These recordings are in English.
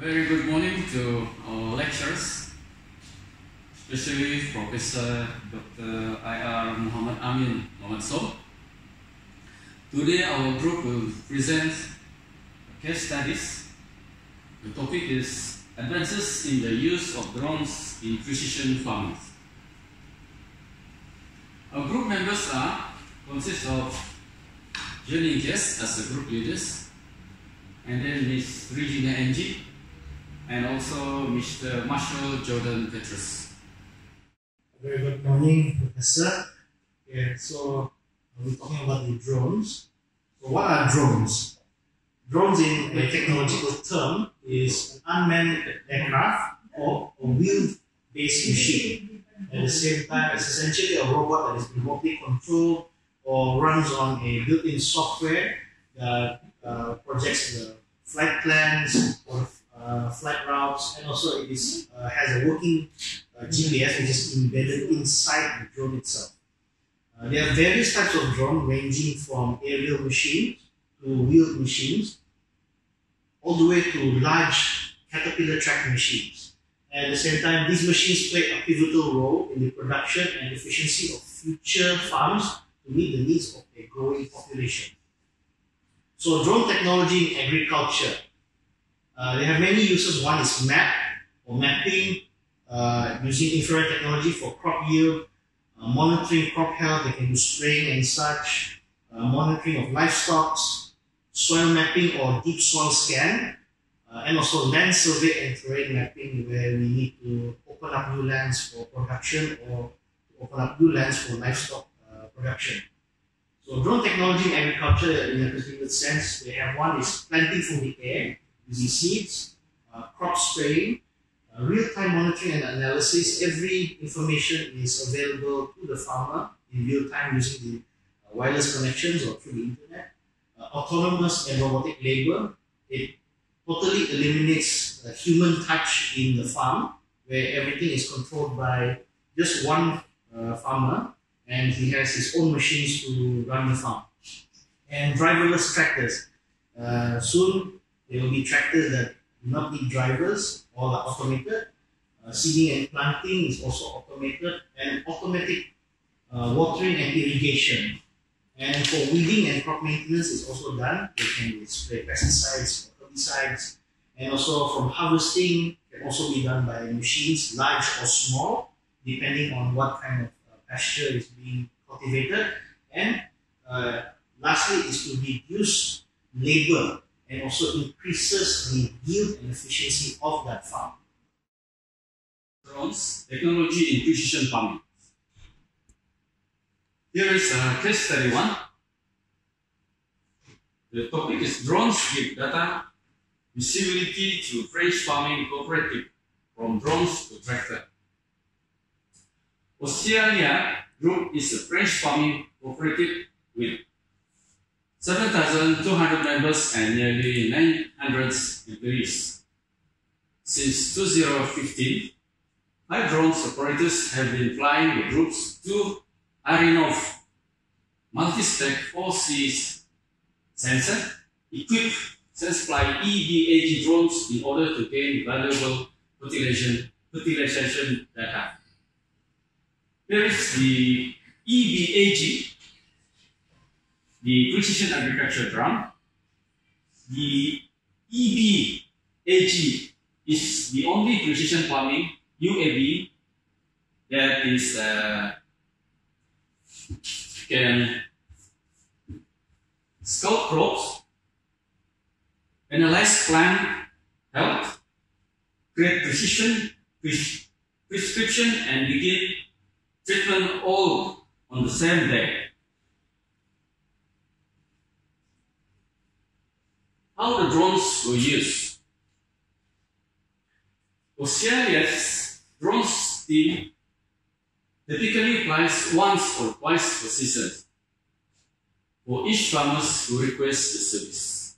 very good morning to our lecturers, especially Professor Dr. I.R. Muhammad Amin Muhammad So. Today our group will present case studies. The topic is advances in the use of drones in precision farming. Our group members are consist of Jenny Guest as the group leaders, and then Miss Regina Ng, and also Mr. Marshall Jordan Petrus. Very good morning, Professor. Yeah, so we're talking about the drones. So what are drones? Drones in a technological term is an unmanned aircraft or a wheel-based machine. At the same time, it's essentially a robot that is remotely controlled or runs on a built-in software that uh, projects the flight plans or uh, flight routes, and also it is uh, has a working uh, GPS which is embedded inside the drone itself. Uh, there are various types of drone ranging from aerial machines to wheeled machines, all the way to large caterpillar track machines. At the same time, these machines play a pivotal role in the production and efficiency of future farms to meet the needs of a growing population. So drone technology in agriculture. Uh, they have many uses. One is map or mapping uh, using infrared technology for crop yield, uh, monitoring crop health, they can do spraying and such, uh, monitoring of livestock, soil mapping or deep soil scan, uh, and also land survey and terrain mapping where we need to open up new lands for production or open up new lands for livestock uh, production. So drone technology in agriculture in a particular sense, they have one is planting from the air using seeds, uh, crop spraying, uh, real-time monitoring and analysis. Every information is available to the farmer in real time using the uh, wireless connections or through the internet. Uh, autonomous and robotic labor. It totally eliminates human touch in the farm where everything is controlled by just one uh, farmer and he has his own machines to run the farm. And driverless tractors. Uh, soon there will be tractors that do not need drivers, all are automated. Uh, seeding and planting is also automated, and automatic uh, watering and irrigation. And for weeding and crop maintenance is also done. They can spray pesticides or herbicides, and also from harvesting can also be done by machines, large or small, depending on what kind of pasture is being cultivated. And uh, lastly is to reduce labor and also increases the yield and efficiency of that farm. Drones, technology in precision farming. Here is a case study one. The topic is drones give data visibility to French farming cooperative from drones to tractor. Australia Group is a French farming cooperative with 7,200 members and nearly 900 employees. Since 2015, five drone operators have been flying the group's two Airinov multi-spec 4C sensor equipped senseFly EBAG drones in order to gain valuable fertilization, fertilization data. There is the eBee Ag, the Precision Agriculture Drone. The eBee Ag is the only precision farming UAV that is uh, can scout crops, analyze plant health, create precision pres prescription, and begin treatment all on the same day. Were used. Australia's drones team typically flies once or twice per season for each farmer who requests the service.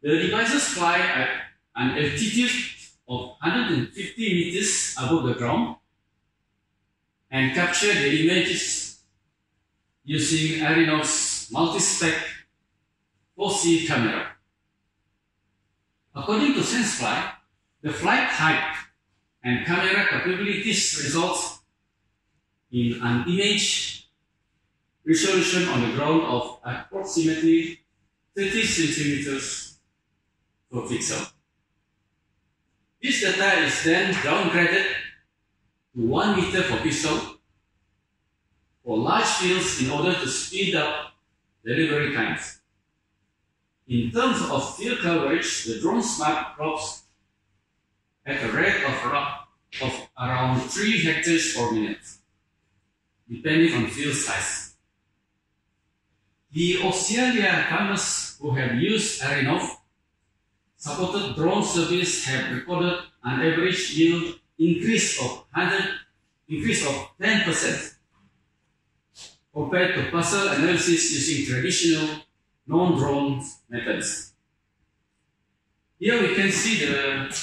The devices fly at an altitude of 150 meters above the ground and capture the images using Airinov's multi-spec 4C camera. According to senseFly, the flight height and camera capabilities results in an image resolution on the ground of approximately 30 centimeters per pixel. This data is then downgraded to 1 meter per pixel for large fields in order to speed up delivery times. In terms of field coverage, the drone smart drops at a rate of, of around 3 hectares per minute, depending on field size. The Australia farmers who have used Airinov supported drone service have recorded an average yield increase of 100 increase of 10% compared to parcel analysis using traditional non-drone methods. Here we can see the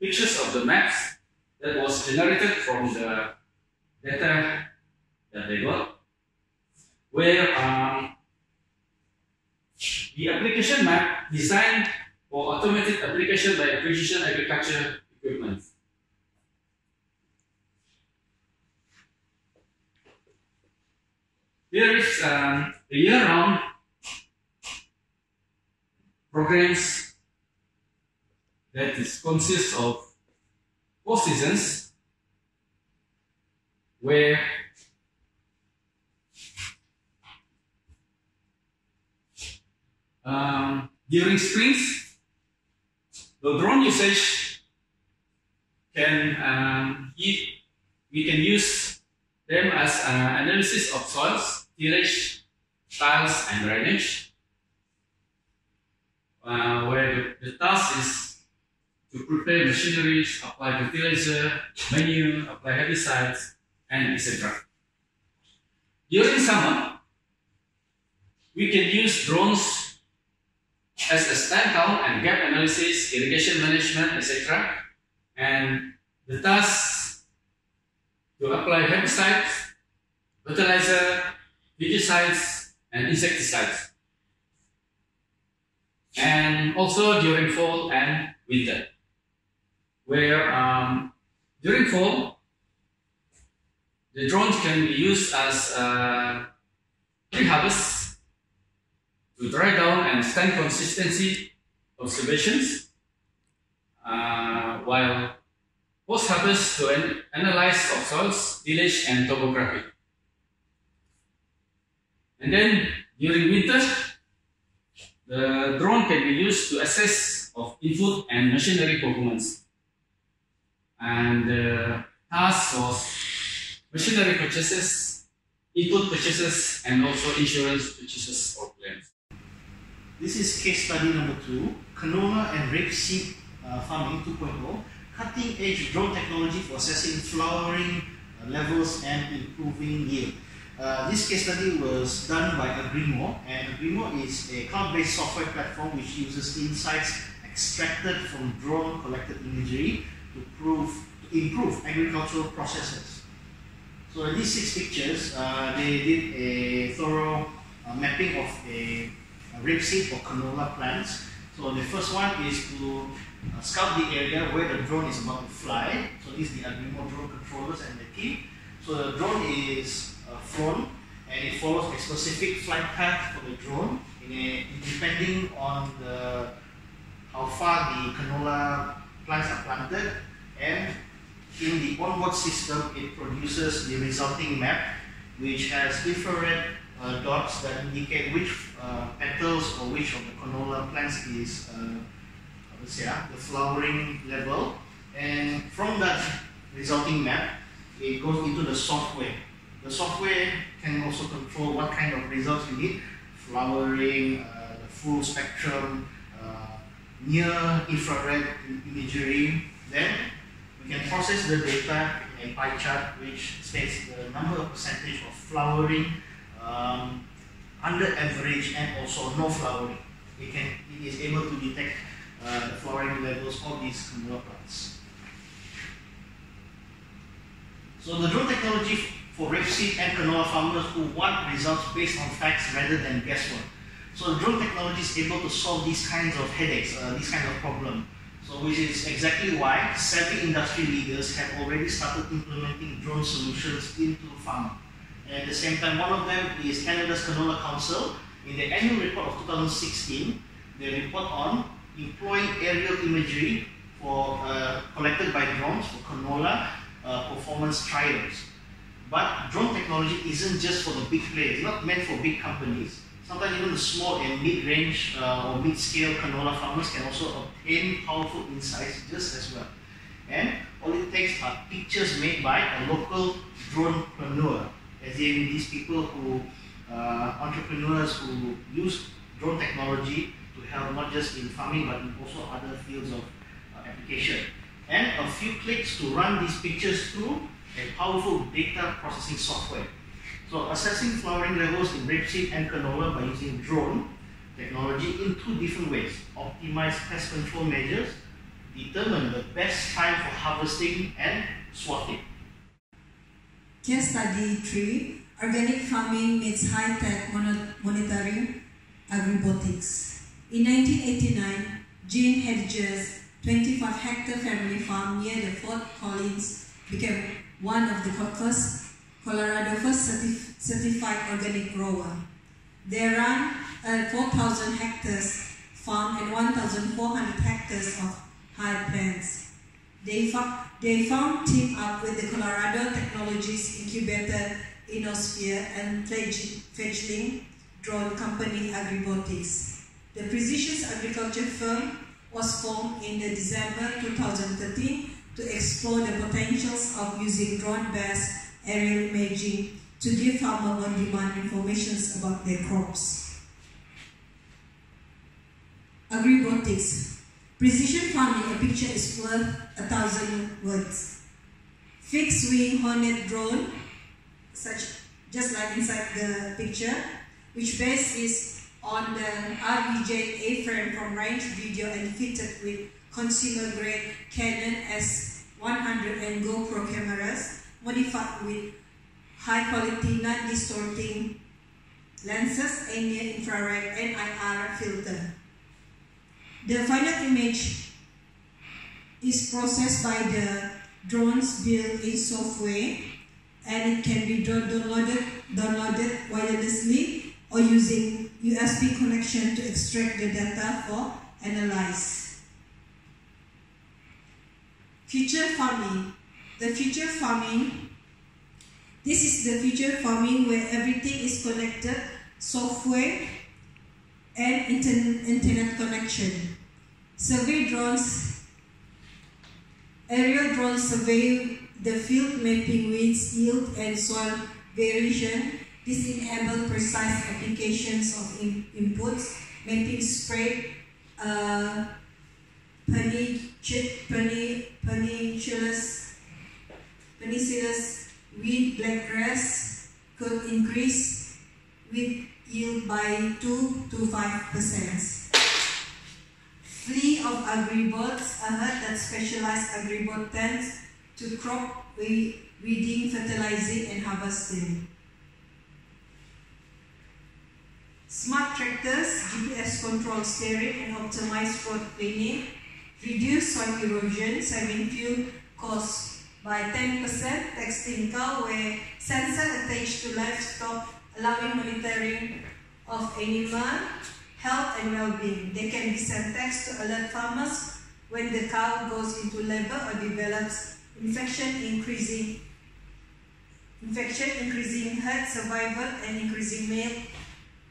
pictures of the maps that was generated from the data that they got, where um, the application map designed for automated application by precision agriculture equipment. Here is um, a year-round programs that is consists of four seasons where um, during springs the drone usage can um, we can use them as uh, analysis of soils, tillage, tiles, and drainage, uh, where the, the task is to prepare machineries, apply fertilizer, manure, apply herbicides, and etc. During summer, we can use drones as a stand count and gap analysis, irrigation management, etc. And the task to apply herbicides, fertilizer, fungicides, and insecticides. And also during fall and winter, where um, during fall, the drones can be used as uh, pre-harvest to dry down and stand consistency observations, uh, while post-harvest to an analyze of soils, tillage, and topography. And then during winter, the drone can be used to assess of input and machinery performance. And the task was machinery purchases, input purchases, and also insurance purchases or claims. This is case study number two, canola and rapeseed uh, farming 2.0, cutting edge drone technology for assessing flowering uh, levels and improving yield. Uh, this case study was done by Agremo, and Agremo is a cloud-based software platform which uses insights extracted from drone collected imagery to, prove, to improve agricultural processes. So in these six pictures, uh, they did a thorough uh, mapping of a, a rapeseed or canola plants. So the first one is to uh, scout the area where the drone is about to fly. So these are the Agremo drone controllers and the team. So the drone is uh, flown and it follows a specific flight path for the drone a, depending on the how far the canola plants are planted and in the onboard system it produces the resulting map which has infrared uh, dots that indicate which uh, petals or which of the canola plants is uh, yeah, the flowering level. And from that resulting map it goes into the software. The software can also control what kind of results you need. Flowering uh, the full spectrum uh, near infrared imagery. Then we can process the data in a pie chart which states the number of percentage of flowering um, under average and also no flowering. It can it is able to detect uh, the flowering levels of these canola plants. So the drone technology for rapeseed and canola farmers who want results based on facts rather than guesswork. So the drone technology is able to solve these kinds of headaches, uh, these kinds of problems. So which is exactly why several industry leaders have already started implementing drone solutions into farming. And at the same time, one of them is Canada's Canola Council. In the annual report of 2016, they report on employing aerial imagery for uh, collected by drones for canola uh, performance trials. But drone technology isn't just for the big players, it's not meant for big companies. Sometimes even the small and mid-range uh, or mid-scale canola farmers can also obtain powerful insights just as well. And all it takes are pictures made by a local dronepreneur, as in these people who, uh, entrepreneurs who use drone technology to help not just in farming but in also other fields of uh, application. And a few clicks to run these pictures through a powerful data processing software. So assessing flowering levels in rapeseed and canola by using drone technology in two different ways. Optimize pest control measures, determine the best time for harvesting and swathing. Case study 3, Organic Farming Meets High-Tech Monitoring Agribotics. In 1989, Gene Hedges' 25-hectare family farm near the Fort Collins became one of the first Colorado first certif certified organic grower. They run a 4,000 hectares farm and 1,400 hectares of high plants. They, they found team up with the Colorado Technologies Incubator Innosphere and fledgling drone company Agribotics. The precision agriculture firm was formed in December 2013 to explore the potentials of using drone-based aerial imaging to give farmers on-demand information about their crops. Agribotics. Precision farming, a picture is worth a thousand words. Fixed wing hornet drone, such just like inside the picture, which base is on the RVJ A-frame from Range Video and fitted with consumer-grade Canon S100 and GoPro cameras modified with high quality non-distorting lenses and near infrared NIR filter. The final image is processed by the drones built-in software and it can be downloaded, downloaded wirelessly or using USB connection to extract the data for analyze. Future farming the future farming. This is the future farming where everything is connected, software and internet connection. Survey drones, aerial drones survey the field mapping winds, yield and soil variation. This enables precise applications of in inputs, mapping spread, uh, pernicious Pernicious wheat blackgrass could increase wheat yield by 2 to 5%. Fleet of agribots, a herd that specialized agribot tends to crop weeding, fertilizing, and harvesting. Smart tractors, GPS control steering, and optimized road cleaning reduce soil erosion, saving fuel costs by 10% texting cow where sensor attached to livestock allowing monitoring of animal health and well-being. They can be sent text to alert farmers when the cow goes into labor or develops infection increasing infection increasing herd survival and increasing milk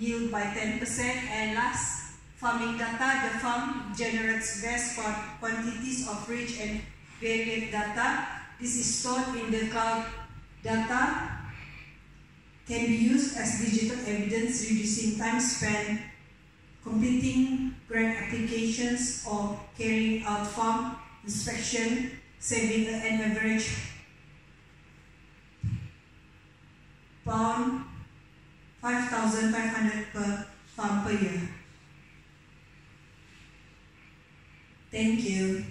yield by 10% and last farming data the farm generates vast quantities of rich and varied data. This is stored in the cloud data can be used as digital evidence, reducing time spent completing grant applications or carrying out farm inspection, saving an average pound 5,500 per farm per year. Thank you.